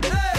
Hey!